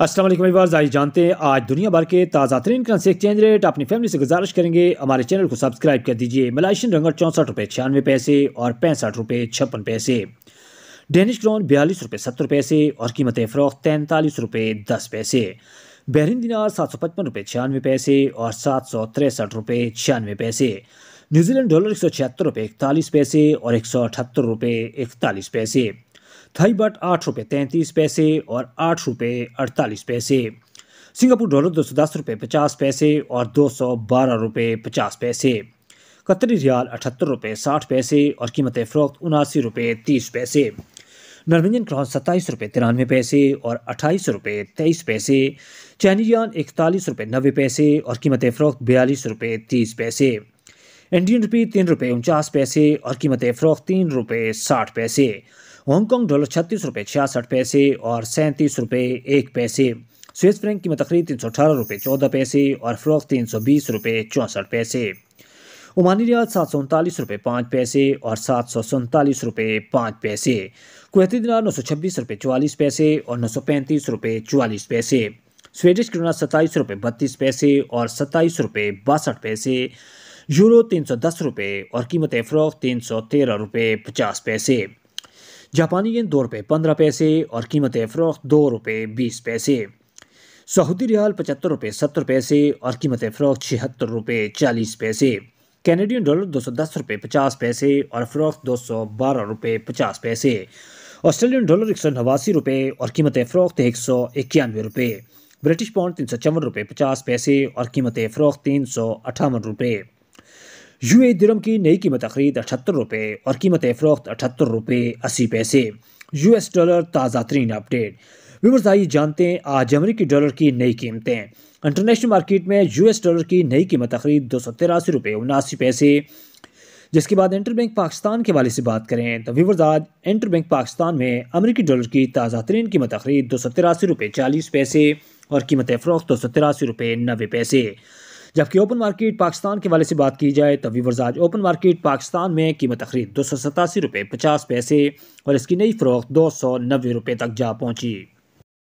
अस्सलाम वालेकुम आई जानते हैं, आज दुनिया भर के ताज़ा तरीन करेंसी एक्सचेंज रेट, अपनी फैमिली से गुजारिश करेंगे। हमारे चैनल को सब्सक्राइब कर दीजिए, मलाइशियन रंगत चौंसठ रुपये छियानवे पैसे और पैंसठ रुपये छप्पन पैसे। डेनिश क्रोन बयालीस रुपये सत्तर पैसे और कीमत फ़रोख्त तैंतालीस रुपये दस पैसे। बहरीन दिनार सात सौ पचपन रुपये छियानवे पैसे और सात सौ तिरसठ रुपये छियानवे पैसे। न्यूजीलैंड डॉलर एक सौ छिहत्तर रुपये इकतालीस पैसे और एक सौ अठहत्तर रुपये इकतालीस पैसे। थाई बट आठ रुपये तैंतीस पैसे और आठ रुपये अड़तालीस पैसे। सिंगापुर डॉलर दो सौ दस रुपये पचास पैसे और दो सौ बारह रुपये पचास पैसे। कतरी रियाल अठहत्तर रुपये साठ पैसे और कीमत फ़रोख्त उनासी रुपये तीस पैसे। नॉर्वेजियन क्रॉन सत्ताईस रुपये तिरानवे पैसे और अट्ठाईस रुपये तेईस पैसे। चाइनीजान इकतालीस रुपये नब्बे पैसे और कीमत फ़रोख्त बयालीस रुपये तीस पैसे। इंडियन रुपये तीन रुपये उनचास पैसे और कीमत फ़रोख्त तीन रुपये साठ पैसे। हांगकॉन्ग डॉलर छत्तीस रुपये छियासठ पैसे और सैंतीस रुपये एक पैसे, स्विस फ्रैंक की तकरीब तीन सौ अठारह रुपये चौदह पैसे और फ़रोख तीन सौ बीस रुपये चौंसठ पैसे। ओमानी रियाज सात सौ उनतालीस रुपये पाँच पैसे और सात सौ सैंतालीस रुपये पाँच पैसे। कुवैती दिनार नौ सौ छब्बीस रुपये चवालीस पैसे और नौ सौ पैंतीस रुपये चवालीस पैसे। स्वेडिश क्रोना सत्ताईस रुपये बत्तीस पैसे और सत्ताईस रुपये बासठ पैसे। यूरो तीन सौ दस रुपये और कीमत फ़रोख तीन सौ तेरह रुपये पचास पैसे। जापानी गेंद दो रुपये पंद्रह पैसे और कीमत फ़रोख्त दो रुपये बीस पैसे। सऊदी रियाल पचहत्तर रुपये सत्तर पैसे और कीमत फ़रोख्त छिहत्तर रुपये चालीस पैसे। कैनेडियन डॉलर दो सौ दस रुपये पचास पैसे और फ़रोख्त दो सौ बारह रुपये पचास पैसे। ऑस्ट्रेलियन डॉलर एक सौ नवासी रुपये और कीमत फ़रोख्त एक सौ इक्यानवे रुपये ब्रिटिश पाउंड तीन सौ चौवन रुपये पचास पैसे और कीमत फ़रोख्त तीन सौ अठावन रुपये यू दिरम की नई कीमत खरीद अठहत्तर रुपये और कीमत फ़रोख्त अठहत्तर रुपये अस्सी पैसे। यू एस डॉलर ताज़ा तरीन अपडेट। व्यूवर्स, आइए जानते हैं आज अमरीकी डॉलर की नई कीमतें। इंटरनेशनल मार्केट में यू एस डॉलर की नई कीमत खरीद दो सौ तिरासी रुपये उनासी पैसे। जिसके बाद इंटर बैंक पाकिस्तान के वाले से बात करें तो व्यूवर्स, आज इंटर बैंक पाकिस्तान में अमरीकी डॉलर की ताज़ा तरीन कीमत खरीद दो सौ तिरासी रुपये चालीस पैसे और कीमत फ़रोख्त दो सौ तिरासी रुपये नबे पैसे। जबकि ओपन मार्केट पाकिस्तान के वाले से बात की जाए तो वीवर्स आज ओपन मार्केट पाकिस्तान में कीमत तकरीब दो सौ सतासी रुपये पचास पैसे और इसकी नई फ़रोख्त दो सौ नब्बे रुपये तक जा पहुँची।